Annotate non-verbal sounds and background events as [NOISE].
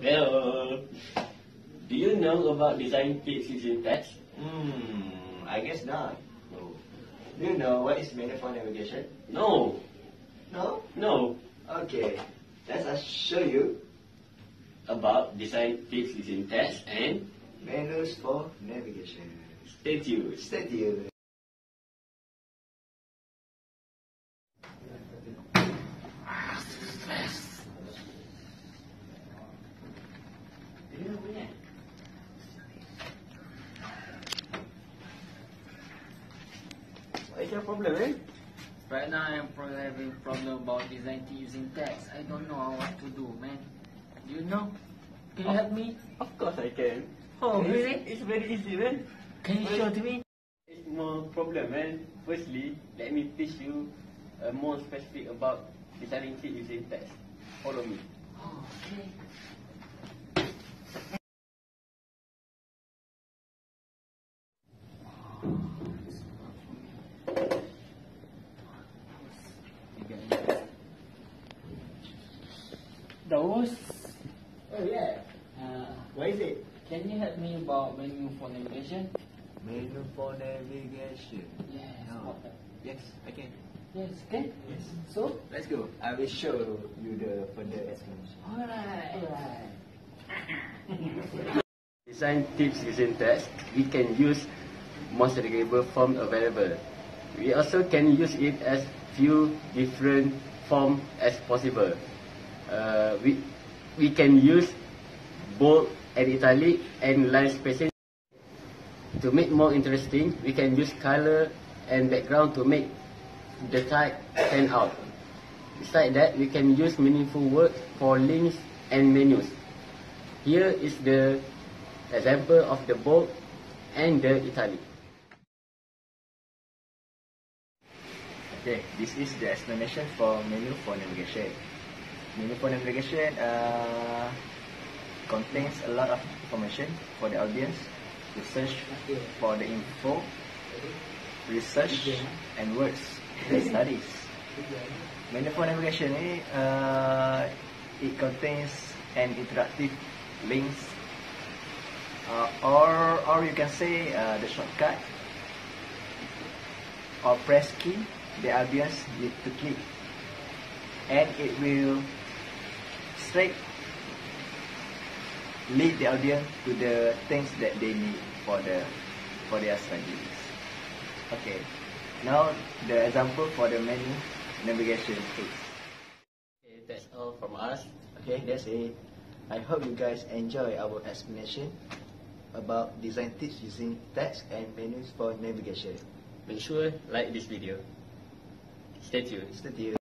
Hello. Do you know about design tips in text? Hmm, I guess not. No. Do you know what is menu for navigation? No. No? No. Okay. Let's us show you About design tips in text and menus for navigation. stay tuned. Stay tuned. What is your problem, eh? Right now I'm having problem about designing using text. I don't know what to do, man. Do you know? Can you help me? Of course I can. Oh, It's- really? It's very easy, man. Can you show to me? It's more problem, man. Firstly, let me teach you uh, more specific about designing tips using text. Follow me. Oh, okay. Those. Oh yeah. Uh, What is it? can you help me about menu for navigation? Menu for navigation. Yes. No. Yes, I can. Yes, okay. Yes. So? Let's go. I will show you the further explanation. Alright, alright. [LAUGHS] Design tips using text, we can use most readable form available. We also can use it as few different form as possible. Uh, we we can use bold and italic and line spacing. To make more interesting, we can use color and background to make the type stand out. Besides that, we can use meaningful words for links and menus. Here is the example of the bold and the italic. Okay, this is the explanation for menu for navigation. For navigation uh, contains a lot of information for the audience. To search for the info, research, and words studies. Menu for navigation ini uh, it contains an interactive links. Uh, or or you can say uh, the shortcut or press key the audience need to click. And it will straight lead the audience to the things that they need for the for their studies okay now the example for the menu navigation is Okay, that's all from us. okay that's it i hope you guys enjoy our explanation about design tips using text and menus for navigation Make sure like this video. Stay tuned. stay tuned